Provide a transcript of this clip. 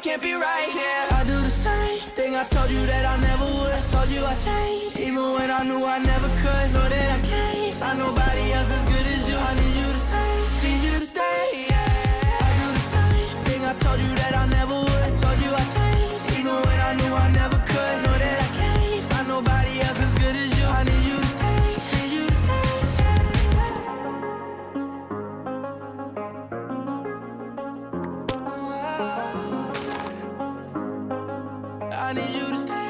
can't be right here. I do the same thing. I told you that I never would. I told you I changed, even when I knew I never could. Know that I can't find nobody else as good as need you to stay.